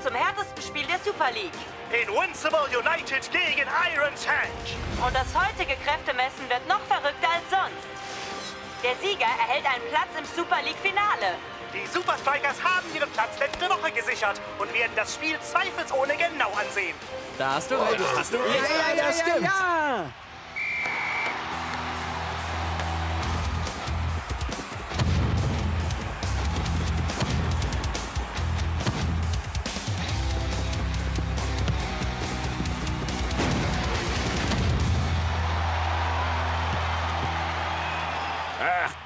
zum härtesten Spiel der Super League. Invincible United gegen Iron Tank. Und das heutige Kräftemessen wird noch verrückter als sonst. Der Sieger erhält einen Platz im Super League-Finale. Die Super Strikers haben ihren Platz letzte Woche gesichert und werden das Spiel zweifelsohne genau ansehen. Da hast du recht. Hast du recht? Ja, ja, das stimmt.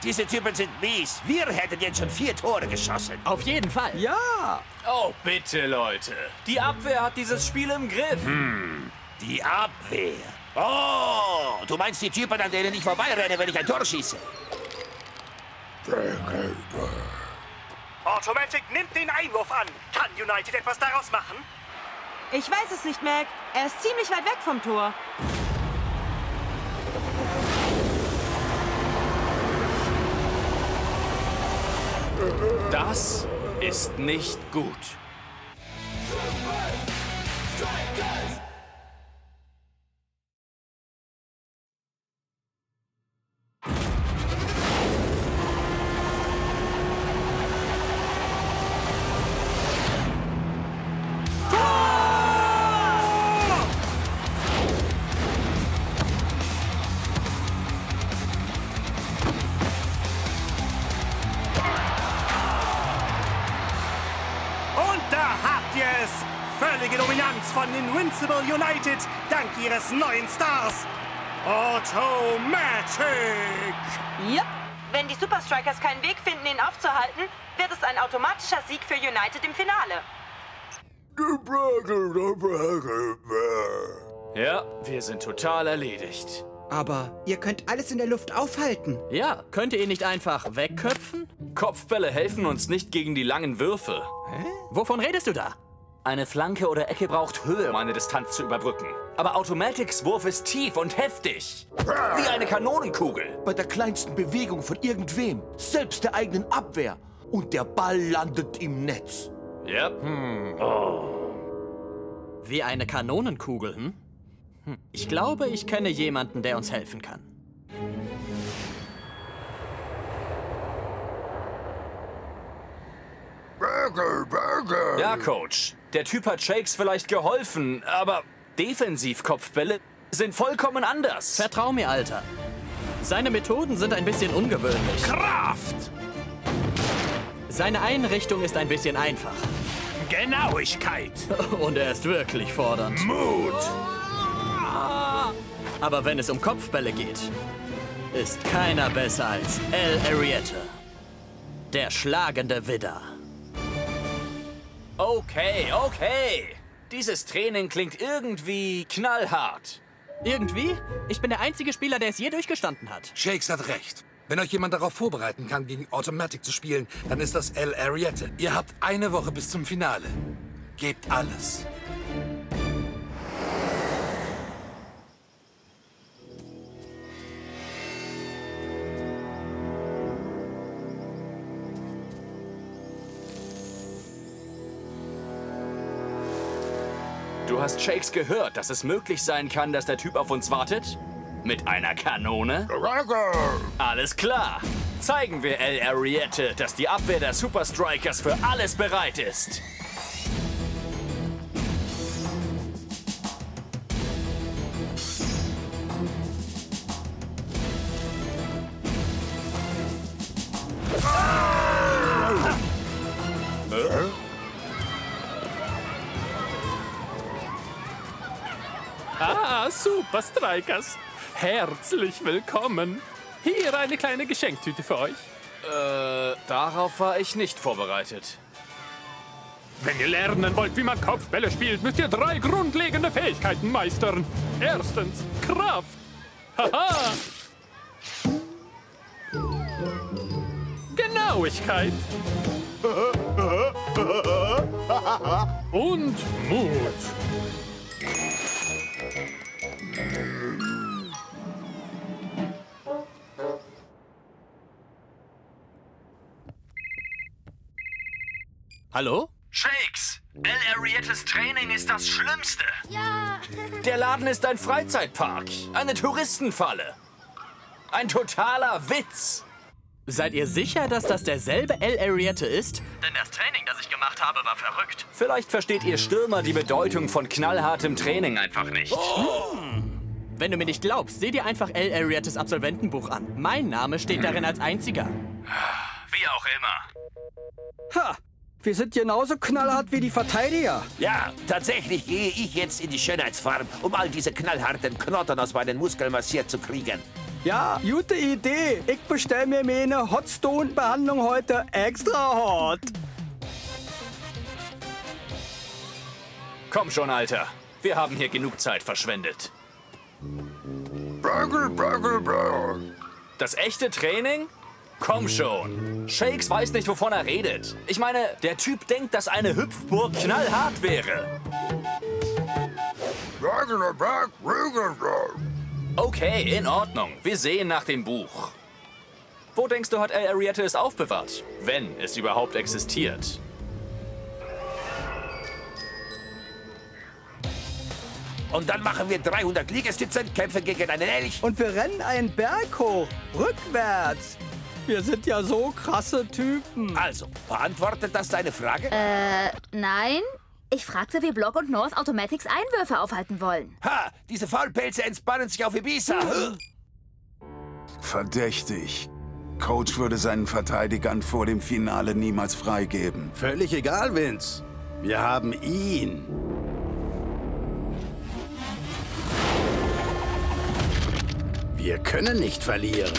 Diese Typen sind mies. Wir hätten jetzt schon vier Tore geschossen. Auf jeden Fall. Ja! Oh, bitte, Leute. Die Abwehr hat dieses Spiel im Griff. Die Abwehr. Oh, du meinst die Typen, an denen ich vorbeirenne, wenn ich ein Tor schieße? Automatic nimmt den Einwurf an. Kann United etwas daraus machen? Ich weiß es nicht, Mac. Er ist ziemlich weit weg vom Tor. Das ist nicht gut. Und United dank ihres neuen Stars. Automatic. Ja. Wenn die Super Strikers keinen Weg finden, ihn aufzuhalten, wird es ein automatischer Sieg für United im Finale. Ja, wir sind total erledigt. Aber ihr könnt alles in der Luft aufhalten. Ja, könnt ihr ihn nicht einfach wegköpfen? Kopfbälle helfen uns nicht gegen die langen Würfe. Wovon redest du da? Eine Flanke oder Ecke braucht Höhe, um eine Distanz zu überbrücken. Aber Automatics Wurf ist tief und heftig. Wie eine Kanonenkugel. Bei der kleinsten Bewegung von irgendwem, selbst der eigenen Abwehr. Und der Ball landet im Netz. Ja. Wie eine Kanonenkugel, hm? hm? Ich glaube, ich kenne jemanden, der uns helfen kann. Ja, Coach. Der Typ hat Shakes vielleicht geholfen, aber Defensivkopfbälle sind vollkommen anders. Vertrau mir, Alter. Seine Methoden sind ein bisschen ungewöhnlich. Kraft! Seine Einrichtung ist ein bisschen einfach. Genauigkeit! Und er ist wirklich fordernd. Mut! Aber wenn es um Kopfbälle geht, ist keiner besser als El Ariete. Der schlagende Widder. Okay, okay. Dieses Training klingt irgendwie knallhart. Irgendwie? Ich bin der einzige Spieler, der es je durchgestanden hat. Shakes hat recht. Wenn euch jemand darauf vorbereiten kann, gegen Automatic zu spielen, dann ist das El Ariete. Ihr habt eine Woche bis zum Finale. Gebt alles. Du hast Shakes gehört, dass es möglich sein kann, dass der Typ auf uns wartet? Mit einer Kanone? Alles klar. Zeigen wir El Ariete, dass die Abwehr der Super Strikers für alles bereit ist. Ah, Super Strikers. Herzlich willkommen. Hier eine kleine Geschenktüte für euch. Äh, darauf war ich nicht vorbereitet. Wenn ihr lernen wollt, wie man Kopfbälle spielt, müsst ihr drei grundlegende Fähigkeiten meistern. Erstens Kraft. Haha. Genauigkeit. Und Mut. Hallo? Shakes, El Ariettes Training ist das Schlimmste. Ja. Der Laden ist ein Freizeitpark, eine Touristenfalle. Ein totaler Witz. Seid ihr sicher, dass das derselbe El Ariete ist? Denn das Training, das ich gemacht habe, war verrückt. Vielleicht versteht ihr Stürmer die Bedeutung von knallhartem Training einfach nicht. Hm. Wenn du mir nicht glaubst, seh dir einfach El Arietes Absolventenbuch an. Mein Name steht darin als einziger. Wie auch immer. Ha! Wir sind genauso knallhart wie die Verteidiger. Ja, tatsächlich gehe ich jetzt in die Schönheitsfarm, um all diese knallharten Knotten aus meinen Muskeln massiert zu kriegen. Ja, gute Idee. Ich bestell mir meine Hotstone-Behandlung heute extra hot. Komm schon, Alter. Wir haben hier genug Zeit verschwendet. Burger, Burger, Burger. Das echte Training? Komm schon. Shakes weiß nicht, wovon er redet. Ich meine, der Typ denkt, dass eine Hüpfburg knallhart wäre. Okay, in Ordnung. Wir sehen nach dem Buch. Wo denkst du, hat El Ariete es aufbewahrt? Wenn es überhaupt existiert. Und dann machen wir 300 Liegestützen, kämpfen gegen einen Elch. Und wir rennen einen Berg hoch, rückwärts. Wir sind ja so krasse Typen. Also, beantwortet das deine Frage? Äh, nein. Ich fragte, wie Block und North Automatics Einwürfe aufhalten wollen. Ha! Diese Faulpelze entspannen sich auf Ibiza. Verdächtig. Coach würde seinen Verteidigern vor dem Finale niemals freigeben. Völlig egal, Vince. Wir haben ihn. Wir können nicht verlieren.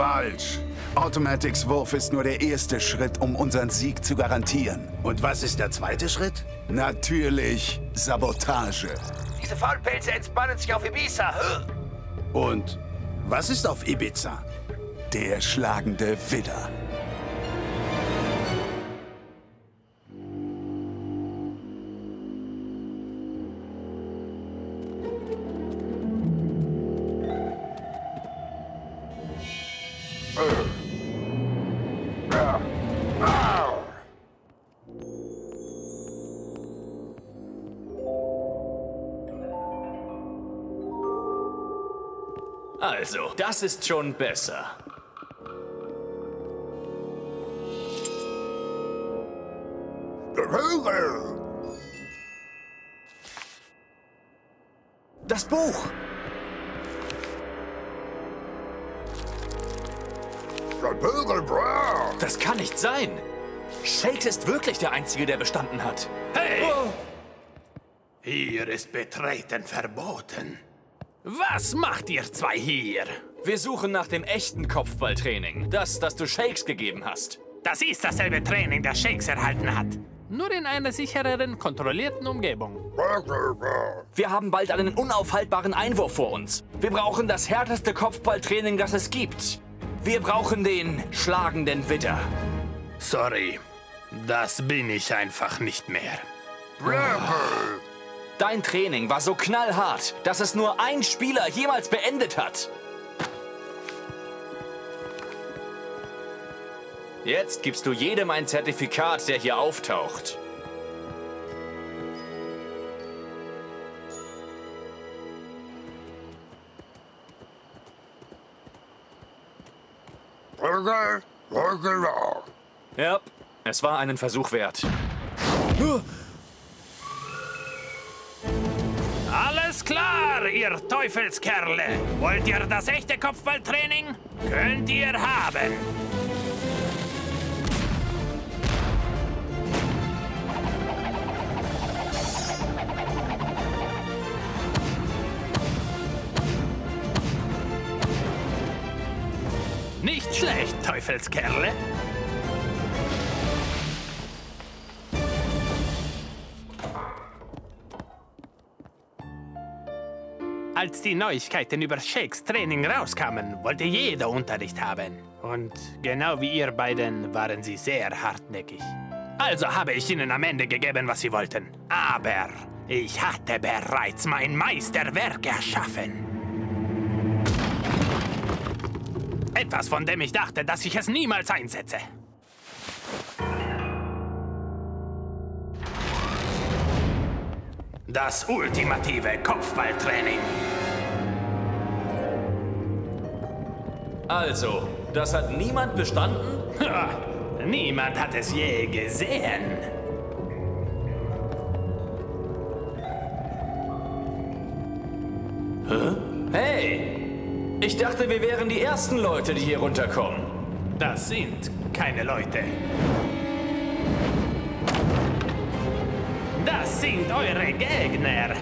Falsch. Automatics Wurf ist nur der erste Schritt, um unseren Sieg zu garantieren. Und was ist der zweite Schritt? Natürlich Sabotage. Diese Faulpelze entspannen sich auf Ibiza. Und was ist auf Ibiza? Der schlagende Widder. Also, das ist schon besser. Das Buch! Das kann nicht sein! Shakes ist wirklich der Einzige, der bestanden hat. Hey! Hier ist Betreten verboten. Was macht ihr zwei hier? Wir suchen nach dem echten Kopfballtraining. Das, das du Shakes gegeben hast. Das ist dasselbe Training, das Shakes erhalten hat. Nur in einer sichereren, kontrollierten Umgebung. Wir haben bald einen unaufhaltbaren Einwurf vor uns. Wir brauchen das härteste Kopfballtraining, das es gibt. Wir brauchen den schlagenden Widder. Sorry, das bin ich einfach nicht mehr. Dein Training war so knallhart, dass es nur ein Spieler jemals beendet hat. Jetzt gibst du jedem ein Zertifikat, der hier auftaucht. Ja, es war einen Versuch wert. Klar, ihr Teufelskerle. Wollt ihr das echte Kopfballtraining? Könnt ihr haben. Nicht schlecht, Teufelskerle. Als die Neuigkeiten über Shakes Training rauskamen, wollte jeder Unterricht haben. Und genau wie ihr beiden waren sie sehr hartnäckig. Also habe ich ihnen am Ende gegeben, was sie wollten. Aber ich hatte bereits mein Meisterwerk erschaffen. Etwas, von dem ich dachte, dass ich es niemals einsetze. Das ultimative Kopfballtraining. Also, das hat niemand bestanden? Ha, niemand hat es je gesehen. Hä? Hey! Ich dachte, wir wären die ersten Leute, die hier runterkommen. Das sind keine Leute. Das sind eure Gegner.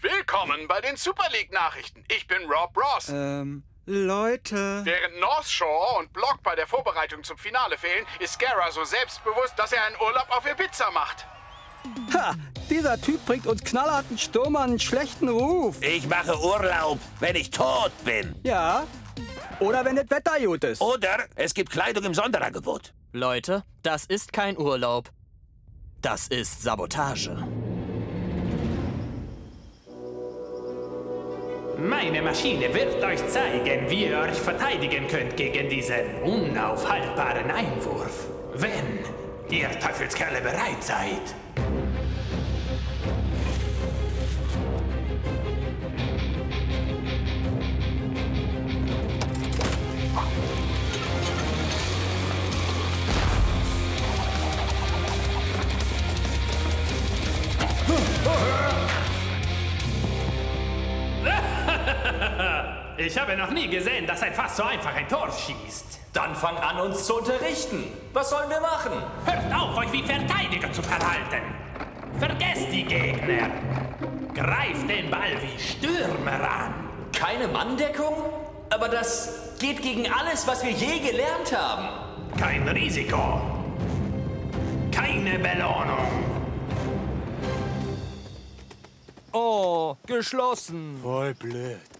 Willkommen bei den Super League-Nachrichten. Ich bin Rob Ross. Ähm, Leute. Während North Shore und Block bei der Vorbereitung zum Finale fehlen, ist Gara so selbstbewusst, dass er einen Urlaub auf Ibiza macht. Ha! Dieser Typ bringt uns knallharten Stürmern einen schlechten Ruf. Ich mache Urlaub, wenn ich tot bin. Ja. Oder wenn das Wetter gut ist. Oder es gibt Kleidung im Sonderangebot. Leute, das ist kein Urlaub. Das ist Sabotage. Meine Maschine wird euch zeigen, wie ihr euch verteidigen könnt gegen diesen unaufhaltbaren Einwurf. Wenn ihr Teufelskerle bereit seid. Ich habe noch nie gesehen, dass ein Fass so einfach ein Tor schießt. Dann fang an, uns zu unterrichten. Was sollen wir machen? Hört auf, euch wie Verteidiger zu verhalten. Vergesst die Gegner. Greift den Ball wie Stürmer an. Keine Manndeckung? Aber das geht gegen alles, was wir je gelernt haben. Kein Risiko. Keine Belohnung. Oh, geschlossen. Voll blöd.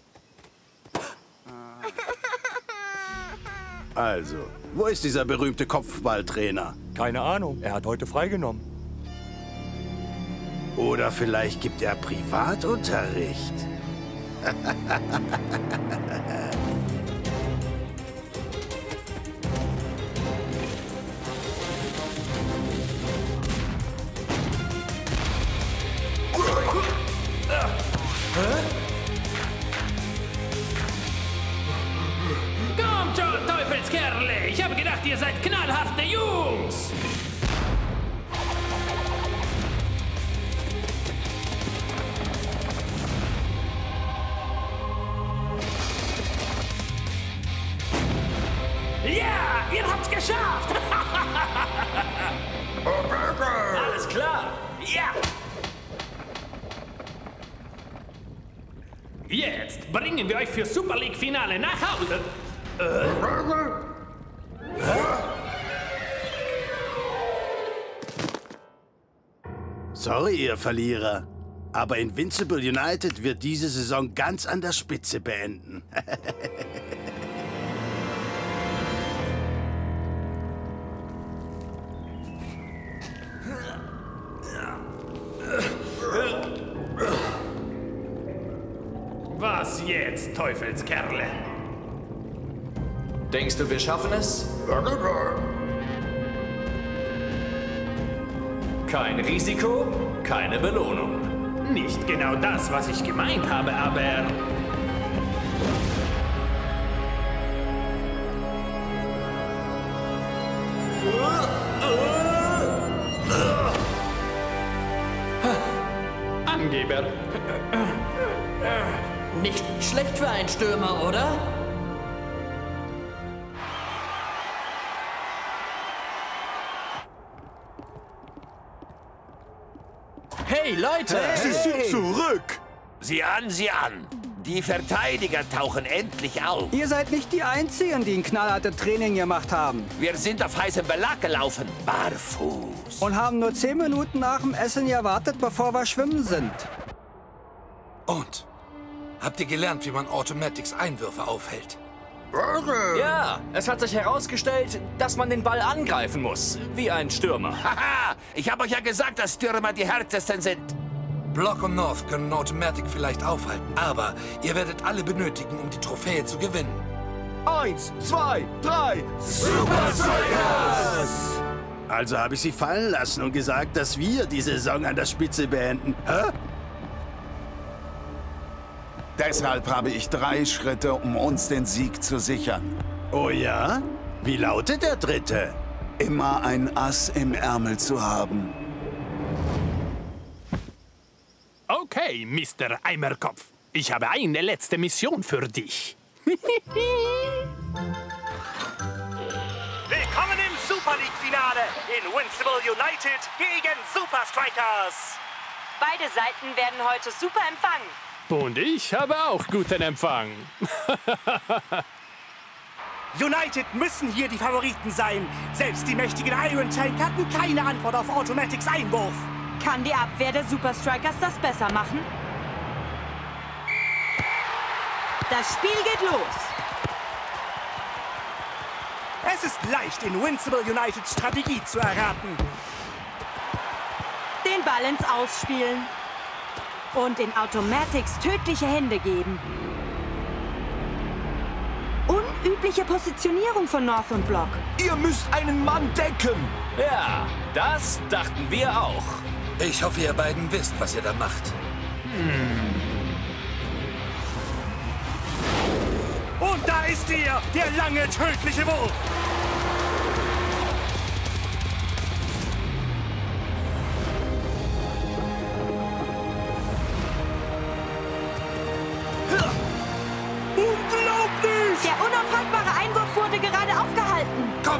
Also, wo ist dieser berühmte Kopfballtrainer? Keine Ahnung, er hat heute freigenommen. Oder vielleicht gibt er Privatunterricht. Finale nach Hause. Sorry, ihr Verlierer. Aber Invincible United wird diese Saison ganz an der Spitze beenden. Teufelskerle? Denkst du, wir schaffen es? Kein Risiko, keine Belohnung. Nicht genau das, was ich gemeint habe, aber... Angeber. Nicht schlecht für einen Stürmer, oder? Hey, Leute! Sie sind zurück! Sieh an, sieh an. Die Verteidiger tauchen endlich auf. Ihr seid nicht die Einzigen, die ein knallhartes Training gemacht haben. Wir sind auf heißem Belag gelaufen, barfuß. Und haben nur zehn Minuten nach dem Essen gewartet, bevor wir schwimmen sind. Und? Habt ihr gelernt, wie man Automatics Einwürfe aufhält? Ja, es hat sich herausgestellt, dass man den Ball angreifen muss, wie ein Stürmer. Haha, ich habe euch ja gesagt, dass Stürmer die härtesten sind. Block und North können Automatic vielleicht aufhalten, aber ihr werdet alle benötigen, um die Trophäe zu gewinnen. Eins, zwei, drei. Super Strikers! Also habe ich sie fallen lassen und gesagt, dass wir die Saison an der Spitze beenden. Hä? Deshalb habe ich drei Schritte, um uns den Sieg zu sichern. Oh ja? Wie lautet der dritte? Immer ein Ass im Ärmel zu haben. Okay, Mr. Eimerkopf. Ich habe eine letzte Mission für dich. Willkommen im Super League-Finale in Invincible United gegen Super Strikers. Beide Seiten werden heute super empfangen. Und ich habe auch guten Empfang. United müssen hier die Favoriten sein. Selbst die mächtigen Iron Tank hatten keine Antwort auf Automatics Einwurf. Kann die Abwehr der Super Strikers das besser machen? Das Spiel geht los. Es ist leicht, Invincible Uniteds Strategie zu erraten. Den Ball ins Ausspielen. Und den Automatics tödliche Hände geben. Unübliche Positionierung von North und Block. Ihr müsst einen Mann decken. Ja, das dachten wir auch. Ich hoffe, ihr beiden wisst, was ihr da macht. Und da ist er, der lange tödliche Wurf.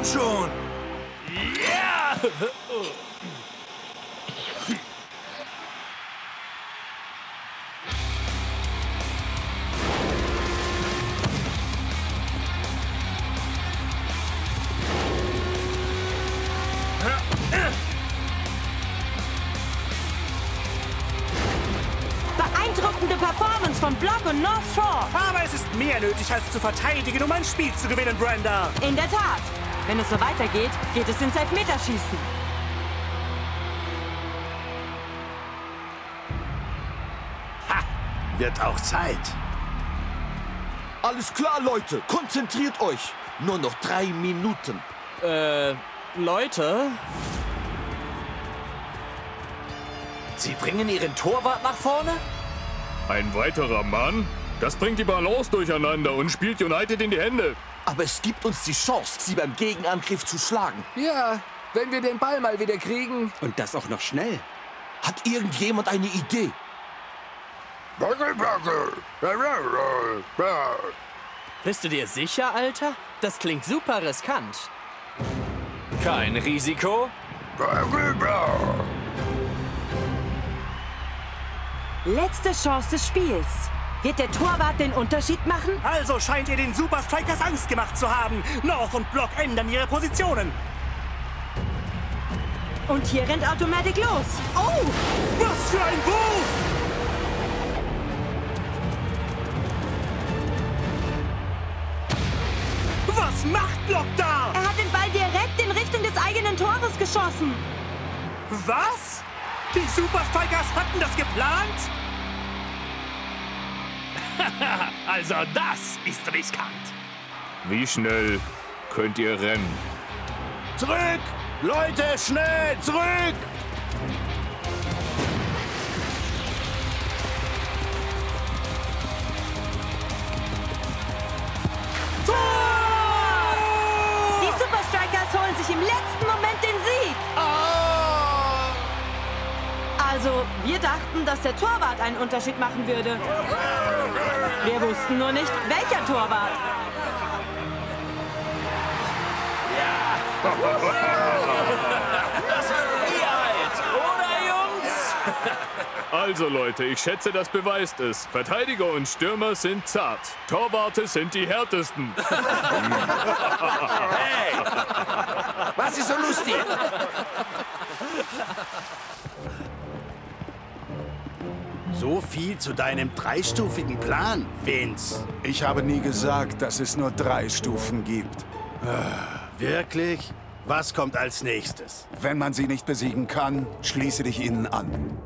Komm schon! Ja! Beeindruckende Performance von Block und North Shore. Aber es ist mehr nötig, als zu verteidigen, um ein Spiel zu gewinnen, Brenda. In der Tat. Wenn es so weitergeht, geht es ins Elfmeterschießen. Wird auch Zeit. Alles klar, Leute. Konzentriert euch. Nur noch drei Minuten. Äh, Leute? Sie bringen Ihren Torwart nach vorne? Ein weiterer Mann? Das bringt die Balance durcheinander und spielt United in die Hände. Aber es gibt uns die Chance, sie beim Gegenangriff zu schlagen. Ja, wenn wir den Ball mal wieder kriegen. Und das auch noch schnell. Hat irgendjemand eine Idee? Bist du dir sicher, Alter? Das klingt super riskant. Kein Risiko? Letzte Chance des Spiels. Wird der Torwart den Unterschied machen? Also scheint ihr den Super Strikers Angst gemacht zu haben. North und Block ändern ihre Positionen. Und hier rennt Automatic los. Oh! Was für ein Wurf! Was macht Block da? Er hat den Ball direkt in Richtung des eigenen Tores geschossen. Was? Die Super Strikers hatten das geplant? also das ist riskant. Wie schnell könnt ihr rennen? Zurück! Leute, schnell! Zurück! Die Super Strikers holen sich im letzten Moment den Sieg. Also, wir dachten, dass der Torwart einen Unterschied machen würde. Wir wussten nur nicht, welcher Torwart. Das wird ihr halt, oder Jungs? Also Leute, ich schätze, das beweist es. Verteidiger und Stürmer sind zart. Torwarte sind die härtesten. Hey! Was ist so lustig? So viel zu deinem dreistufigen Plan, Vince. Ich habe nie gesagt, dass es nur drei Stufen gibt. Wirklich? Was kommt als nächstes? Wenn man sie nicht besiegen kann, schließe dich ihnen an.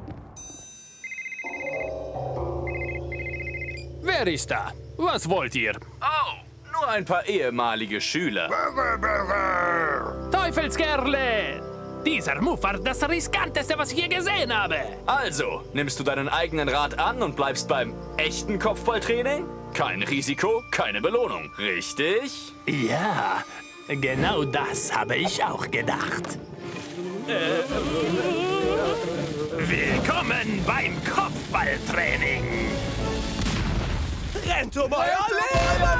Wer ist da? Was wollt ihr? Oh, nur ein paar ehemalige Schüler. Teufelskerle! Dieser Move war das riskanteste, was ich je gesehen habe. Also, nimmst du deinen eigenen Rat an und bleibst beim echten Kopfballtraining? Kein Risiko, keine Belohnung, richtig? Ja, genau das habe ich auch gedacht. Äh, willkommen beim Kopfballtraining. Euer Leben!